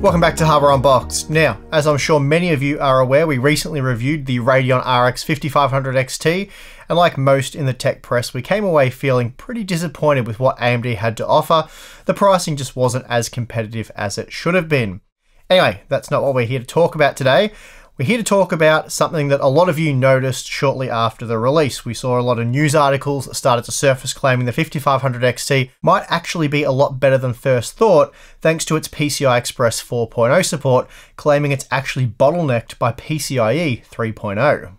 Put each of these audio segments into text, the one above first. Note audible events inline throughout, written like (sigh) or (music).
Welcome back to Hardware Unboxed. Now, as I'm sure many of you are aware, we recently reviewed the Radeon RX 5500 XT, and like most in the tech press, we came away feeling pretty disappointed with what AMD had to offer. The pricing just wasn't as competitive as it should have been. Anyway, that's not what we're here to talk about today. We're here to talk about something that a lot of you noticed shortly after the release. We saw a lot of news articles that started to surface claiming the 5500 XT might actually be a lot better than first thought, thanks to its PCI Express 4.0 support, claiming it's actually bottlenecked by PCIe 3.0.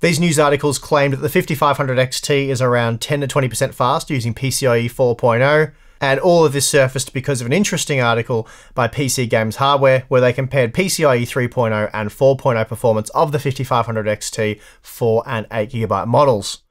These news articles claimed that the 5500 XT is around 10 to 20% fast using PCIe 4.0, and all of this surfaced because of an interesting article by PC Games Hardware where they compared PCIe 3.0 and 4.0 performance of the 5500 XT 4 and 8GB models.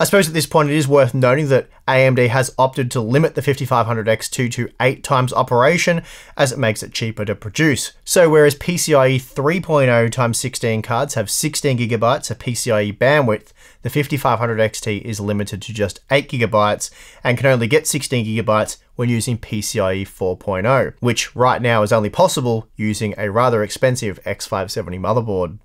I suppose at this point it is worth noting that AMD has opted to limit the 5500 XT to 8 times operation as it makes it cheaper to produce. So whereas PCIe 3.0 times 16 cards have 16GB of PCIe bandwidth, the 5500 XT is limited to just 8GB and can only get 16GB when using PCIe 4.0, which right now is only possible using a rather expensive X570 motherboard.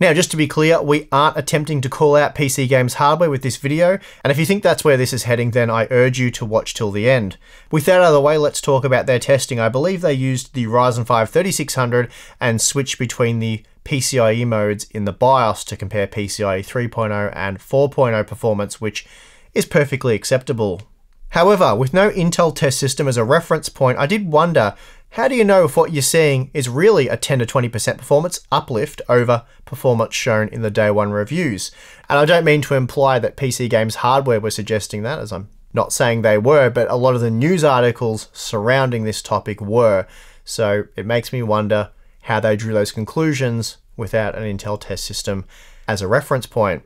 Now, just to be clear, we aren't attempting to call out PC Games hardware with this video, and if you think that's where this is heading, then I urge you to watch till the end. With that out of the way, let's talk about their testing. I believe they used the Ryzen 5 3600 and switched between the PCIe modes in the BIOS to compare PCIe 3.0 and 4.0 performance, which is perfectly acceptable. However, with no Intel test system as a reference point, I did wonder how do you know if what you're seeing is really a 10 to 20% performance uplift over performance shown in the day one reviews? And I don't mean to imply that PC Games hardware were suggesting that, as I'm not saying they were, but a lot of the news articles surrounding this topic were. So it makes me wonder how they drew those conclusions without an Intel test system as a reference point.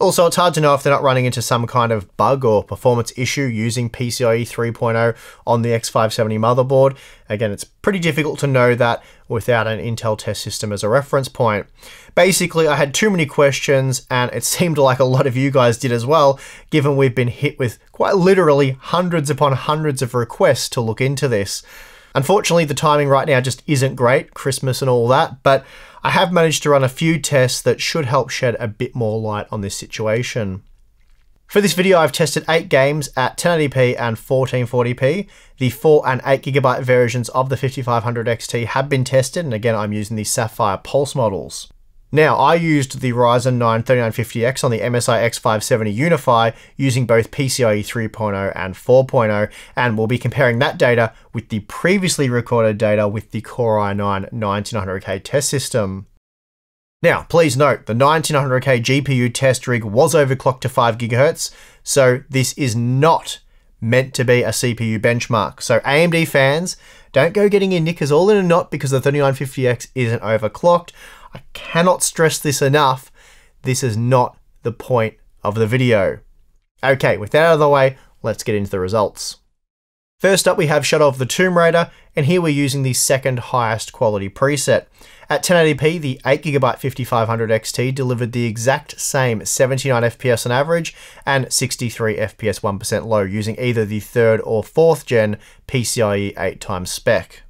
Also, it's hard to know if they're not running into some kind of bug or performance issue using PCIe 3.0 on the X570 motherboard. Again, it's pretty difficult to know that without an Intel test system as a reference point. Basically, I had too many questions, and it (laughs) seemed like a lot of you guys did as well, given we've been hit with quite literally hundreds upon hundreds of requests to look into this. Unfortunately, the timing right now just isn't great, Christmas and all that, but I have managed to run a few tests that should help shed a bit more light on this situation. For this video, I've tested 8 games at 1080p and 1440p. The 4 and 8GB versions of the 5500 XT have been tested, and again, I'm using the Sapphire Pulse models. Now, I used the Ryzen 9 3950X on the MSI X570 Unify using both PCIe 3.0 and 4.0, and we'll be comparing that data with the previously recorded data with the Core i9 9900K test system. Now, please note, the 9900K GPU test rig was overclocked to 5 GHz, so this is not meant to be a CPU benchmark. So AMD fans, don't go getting your knickers all in a knot because the 3950X isn't overclocked. I cannot stress this enough. This is not the point of the video. Okay, with that out of the way, let's get into the results. First up, we have Shadow of the Tomb Raider, and here we're using the second highest quality preset. At 1080p, the 8GB 5500 XT delivered the exact same 79 FPS on average and 63 FPS 1% low using either the third or fourth gen PCIe 8 times spec.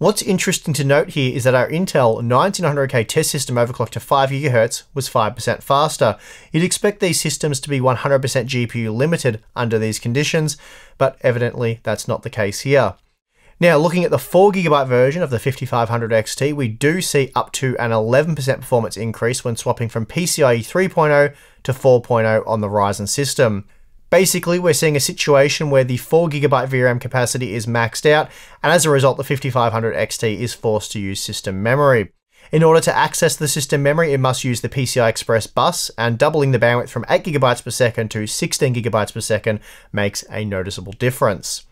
What's interesting to note here is that our Intel 9900K test system overclocked to 5GHz was 5% faster. You'd expect these systems to be 100% GPU limited under these conditions, but evidently that's not the case here. Now, looking at the 4GB version of the 5500 XT, we do see up to an 11% performance increase when swapping from PCIe 3.0 to 4.0 on the Ryzen system. Basically, we're seeing a situation where the 4GB VRAM capacity is maxed out, and as a result, the 5500 XT is forced to use system memory. In order to access the system memory, it must use the PCI Express bus, and doubling the bandwidth from 8GB per second to 16GB per second makes a noticeable difference.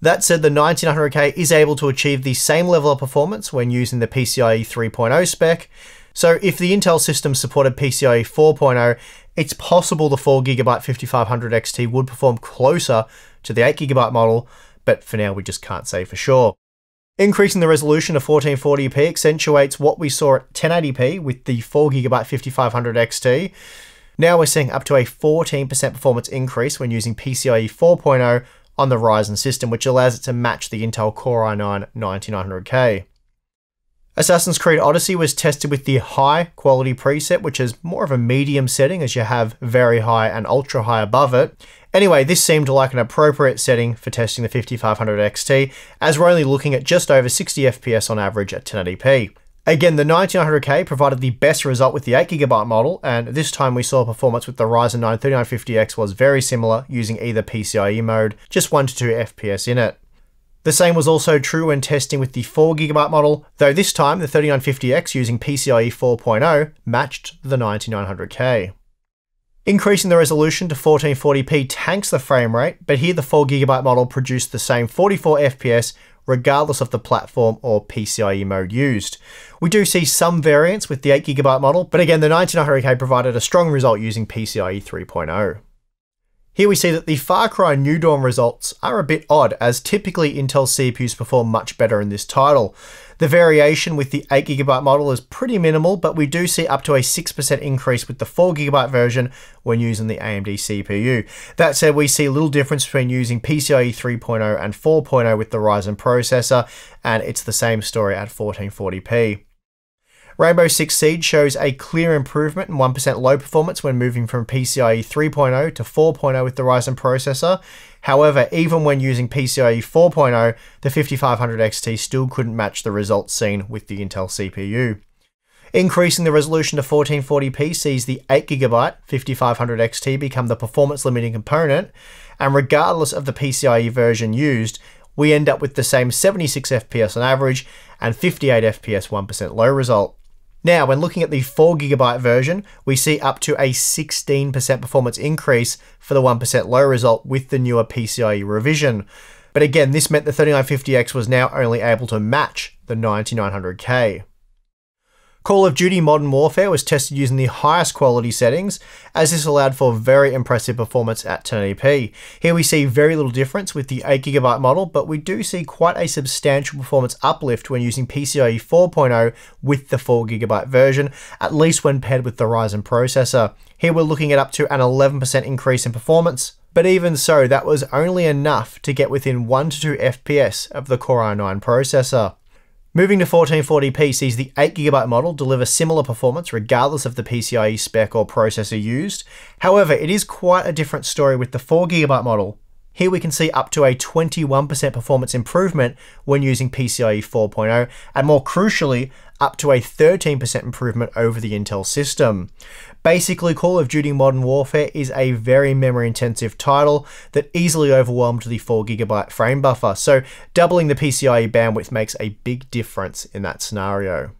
That said, the 9900K is able to achieve the same level of performance when using the PCIe 3.0 spec, so if the Intel system supported PCIe 4.0, it's possible the 4GB 5500 XT would perform closer to the 8GB model, but for now we just can't say for sure. Increasing the resolution to 1440p accentuates what we saw at 1080p with the 4GB 5500 XT. Now we're seeing up to a 14% performance increase when using PCIe 4.0 on the Ryzen system, which allows it to match the Intel Core i9 9900K. Assassin's Creed Odyssey was tested with the high quality preset, which is more of a medium setting as you have very high and ultra high above it. Anyway, this seemed like an appropriate setting for testing the 5500 XT, as we're only looking at just over 60 FPS on average at 1080p. Again, the 9900K provided the best result with the 8GB model, and this time we saw performance with the Ryzen 9 3950X was very similar, using either PCIe mode, just 1 to 2 FPS in it. The same was also true when testing with the 4GB model, though this time the 3950X using PCIe 4.0 matched the 9900K. Increasing the resolution to 1440p tanks the frame rate, but here the 4GB model produced the same 44 FPS regardless of the platform or PCIe mode used. We do see some variance with the 8GB model, but again the 9900K provided a strong result using PCIe 3.0. Here we see that the Far Cry New Dawn results are a bit odd, as typically Intel CPUs perform much better in this title. The variation with the 8GB model is pretty minimal, but we do see up to a 6% increase with the 4GB version when using the AMD CPU. That said, we see a little difference between using PCIe 3.0 and 4.0 with the Ryzen processor, and it's the same story at 1440p. Rainbow Six Siege shows a clear improvement in 1% low performance when moving from PCIe 3.0 to 4.0 with the Ryzen processor. However, even when using PCIe 4.0, the 5500 XT still couldn't match the results seen with the Intel CPU. Increasing the resolution to 1440p sees the 8GB 5500 XT become the performance limiting component, and regardless of the PCIe version used, we end up with the same 76 FPS on average and 58 FPS 1% low result. Now, when looking at the 4GB version, we see up to a 16% performance increase for the 1% low result with the newer PCIe revision. But again, this meant the 3950X was now only able to match the 9900K. Call of Duty Modern Warfare was tested using the highest quality settings, as this allowed for very impressive performance at 1080p. Here we see very little difference with the 8GB model, but we do see quite a substantial performance uplift when using PCIe 4.0 with the 4GB version, at least when paired with the Ryzen processor. Here we're looking at up to an 11% increase in performance, but even so, that was only enough to get within 1 to 2 FPS of the Core i9 processor. Moving to 1440p sees the 8GB model deliver similar performance regardless of the PCIe spec or processor used. However, it is quite a different story with the 4GB model. Here we can see up to a 21% performance improvement when using PCIe 4.0, and more crucially, up to a 13% improvement over the Intel system. Basically, Call of Duty Modern Warfare is a very memory intensive title that easily overwhelmed the 4GB frame buffer, so doubling the PCIe bandwidth makes a big difference in that scenario.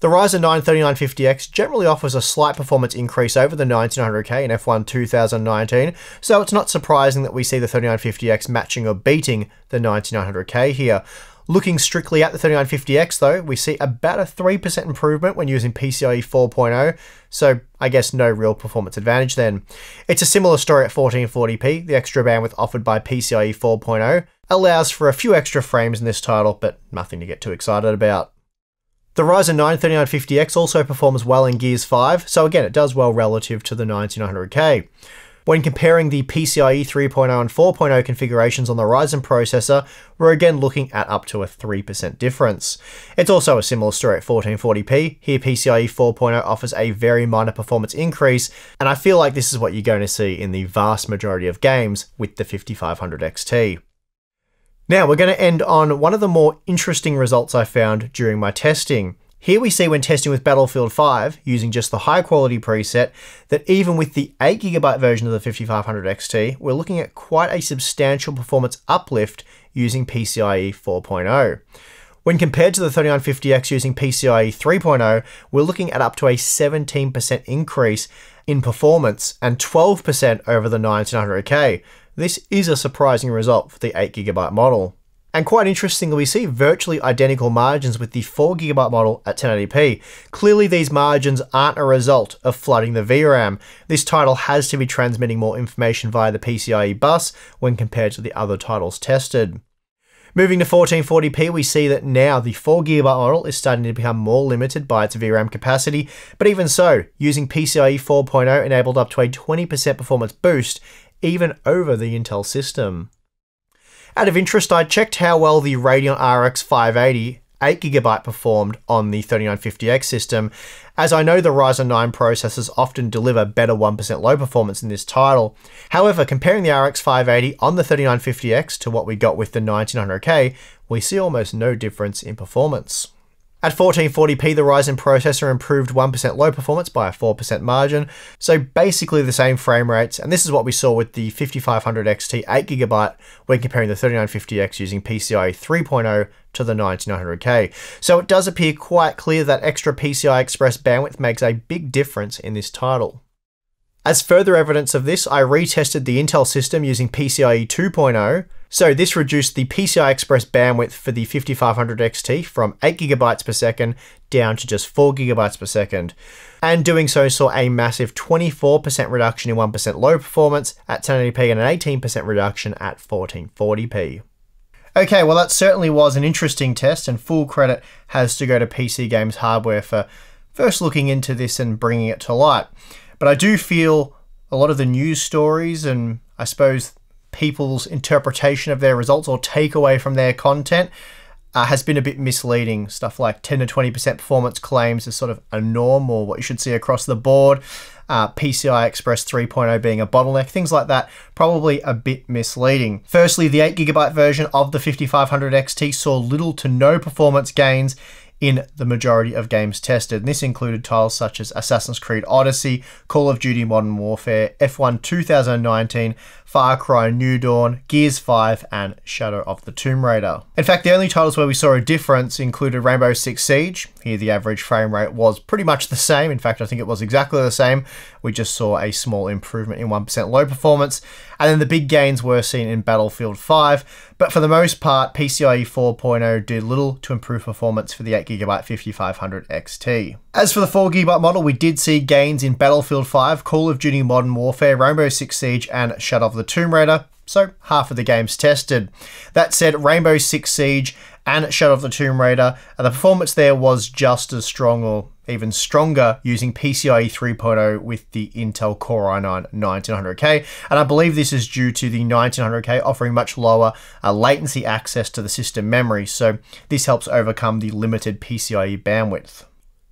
The Ryzen 9 3950X generally offers a slight performance increase over the 9900K in F1 2019, so it's not surprising that we see the 3950X matching or beating the 9900K here. Looking strictly at the 3950X though, we see about a 3% improvement when using PCIe 4.0, so I guess no real performance advantage then. It's a similar story at 1440p, the extra bandwidth offered by PCIe 4.0 allows for a few extra frames in this title, but nothing to get too excited about. The Ryzen 9 3950X also performs well in Gears 5, so again it does well relative to the 9900K. When comparing the PCIe 3.0 and 4.0 configurations on the Ryzen processor, we're again looking at up to a 3% difference. It's also a similar story at 1440p. Here PCIe 4.0 offers a very minor performance increase, and I feel like this is what you're going to see in the vast majority of games with the 5500 XT. Now, we're going to end on one of the more interesting results I found during my testing. Here we see when testing with Battlefield 5, using just the high quality preset, that even with the 8GB version of the 5500 XT, we're looking at quite a substantial performance uplift using PCIe 4.0. When compared to the 3950X using PCIe 3.0, we're looking at up to a 17% increase in performance and 12% over the 9900K. This is a surprising result for the 8GB model. And quite interestingly, we see virtually identical margins with the 4GB model at 1080p. Clearly these margins aren't a result of flooding the VRAM. This title has to be transmitting more information via the PCIe bus when compared to the other titles tested. Moving to 1440p, we see that now the 4GB model is starting to become more limited by its VRAM capacity, but even so, using PCIe 4.0 enabled up to a 20% performance boost, even over the Intel system. Out of interest, I checked how well the Radeon RX 580 8GB performed on the 3950X system, as I know the Ryzen 9 processors often deliver better 1% low performance in this title. However, comparing the RX 580 on the 3950X to what we got with the 9900K, we see almost no difference in performance. At 1440p, the Ryzen processor improved 1% low performance by a 4% margin, so basically the same frame rates, and this is what we saw with the 5500 XT 8GB when comparing the 3950X using PCIe 3.0 to the 9900K. So it does appear quite clear that extra PCI Express bandwidth makes a big difference in this title. As further evidence of this, I retested the Intel system using PCIe 2.0, so this reduced the PCI Express bandwidth for the 5500 XT from 8GB per second down to just 4GB per second. And doing so saw a massive 24% reduction in 1% low performance at 1080p and an 18% reduction at 1440p. Okay, well that certainly was an interesting test and full credit has to go to PC Games Hardware for first looking into this and bringing it to light. But I do feel a lot of the news stories and I suppose people's interpretation of their results or takeaway from their content uh, has been a bit misleading. Stuff like 10 to 20% performance claims is sort of a norm or what you should see across the board. Uh, PCI Express 3.0 being a bottleneck, things like that, probably a bit misleading. Firstly, the 8GB version of the 5500 XT saw little to no performance gains in the majority of games tested. And this included titles such as Assassin's Creed Odyssey, Call of Duty Modern Warfare, F1 2019, Far Cry New Dawn, Gears 5, and Shadow of the Tomb Raider. In fact, the only titles where we saw a difference included Rainbow Six Siege. Here, the average frame rate was pretty much the same. In fact, I think it was exactly the same. We just saw a small improvement in 1% low performance. And then the big gains were seen in Battlefield 5. But for the most part, PCIe 4.0 did little to improve performance for the 8GB 5500 XT. As for the 4GB model, we did see gains in Battlefield 5, Call of Duty Modern Warfare, Rainbow Six Siege, and Shadow of the Tomb Raider, so half of the games tested. That said, Rainbow Six Siege and Shadow of the Tomb Raider, uh, the performance there was just as strong or even stronger using PCIe 3.0 with the Intel Core i9 9900K. And I believe this is due to the 9900K offering much lower uh, latency access to the system memory, so this helps overcome the limited PCIe bandwidth.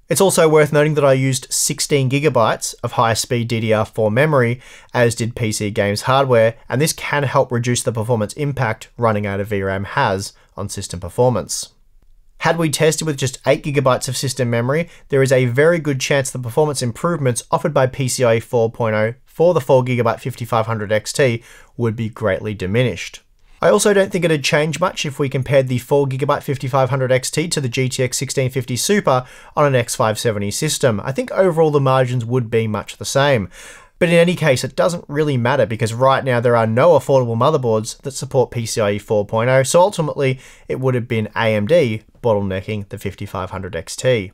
It's also worth noting that I used 16 gigabytes of high speed DDR4 memory, as did PC Games hardware, and this can help reduce the performance impact running out of VRAM has on system performance. Had we tested with just 8GB of system memory, there is a very good chance the performance improvements offered by PCIe 4.0 for the 4GB 5500 XT would be greatly diminished. I also don't think it'd change much if we compared the 4GB 5500 XT to the GTX 1650 Super on an X570 system. I think overall the margins would be much the same. But in any case, it doesn't really matter because right now there are no affordable motherboards that support PCIe 4.0, so ultimately it would have been AMD bottlenecking the 5500 XT.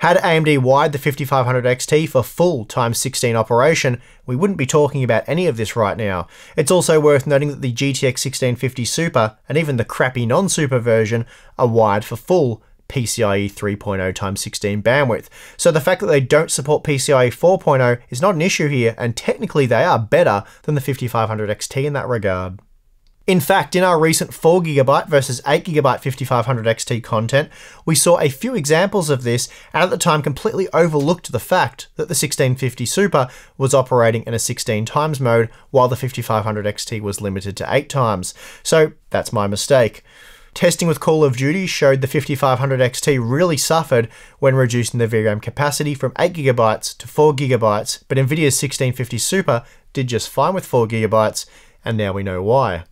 Had AMD wired the 5500 XT for full times 16 operation, we wouldn't be talking about any of this right now. It's also worth noting that the GTX 1650 Super and even the crappy non-super version are wired for full PCIe 3.0 times 16 bandwidth. So the fact that they don't support PCIe 4.0 is not an issue here, and technically they are better than the 5500 XT in that regard. In fact, in our recent 4GB versus 8GB 5500 XT content, we saw a few examples of this and at the time completely overlooked the fact that the 1650 Super was operating in a 16 times mode while the 5500 XT was limited to 8 times. So that's my mistake. Testing with Call of Duty showed the 5500 XT really suffered when reducing the VRAM capacity from 8GB to 4GB, but Nvidia's 1650 Super did just fine with 4GB, and now we know why.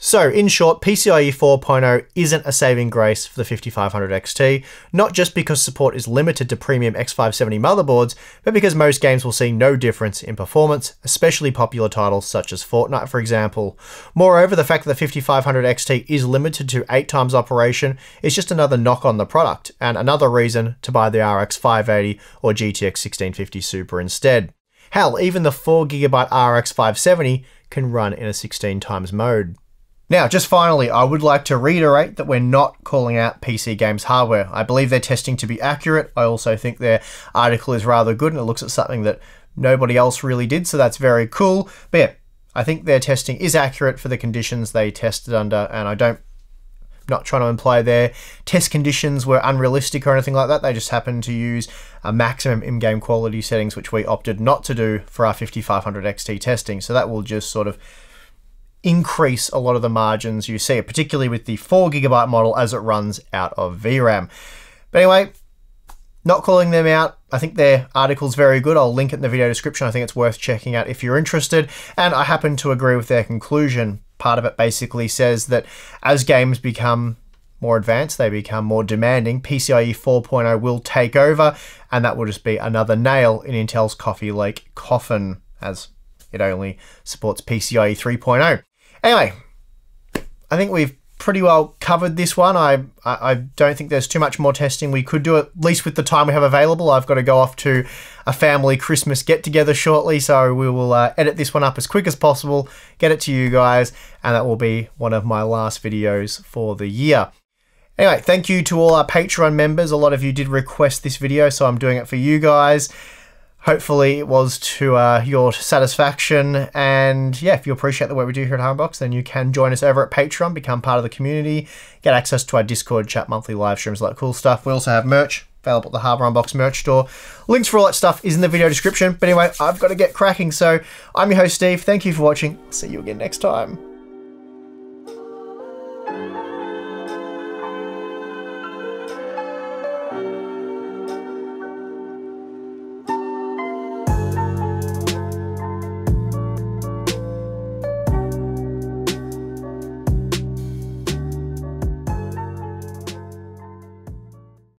So, in short, PCIe 4.0 isn't a saving grace for the 5500 XT, not just because support is limited to premium X570 motherboards, but because most games will see no difference in performance, especially popular titles such as Fortnite, for example. Moreover, the fact that the 5500 XT is limited to 8 times operation is just another knock on the product, and another reason to buy the RX 580 or GTX 1650 Super instead. Hell, even the 4GB RX 570 can run in a 16 times mode. Now, just finally, I would like to reiterate that we're not calling out PC Games hardware. I believe their testing to be accurate. I also think their article is rather good and it looks at something that nobody else really did, so that's very cool. But yeah, I think their testing is accurate for the conditions they tested under, and I don't not trying to imply their test conditions were unrealistic or anything like that. They just happened to use a maximum in-game quality settings, which we opted not to do for our 5500 XT testing. So that will just sort of increase a lot of the margins you see, particularly with the 4 gigabyte model as it runs out of VRAM. But anyway, not calling them out. I think their article's very good. I'll link it in the video description. I think it's worth checking out if you're interested. And I happen to agree with their conclusion. Part of it basically says that as games become more advanced, they become more demanding, PCIe 4.0 will take over, and that will just be another nail in Intel's Coffee Lake coffin, as it only supports PCIe 3.0. Anyway, I think we've pretty well covered this one. I, I, I don't think there's too much more testing we could do, at least with the time we have available. I've got to go off to a family Christmas get together shortly, so we will uh, edit this one up as quick as possible, get it to you guys, and that will be one of my last videos for the year. Anyway, thank you to all our Patreon members. A lot of you did request this video, so I'm doing it for you guys hopefully it was to uh, your satisfaction. And yeah, if you appreciate the work we do here at Hardware then you can join us over at Patreon, become part of the community, get access to our Discord chat, monthly live streams, all that cool stuff. We also have merch available at the Hardware Unbox merch store. Links for all that stuff is in the video description. But anyway, I've got to get cracking. So I'm your host, Steve. Thank you for watching. See you again next time.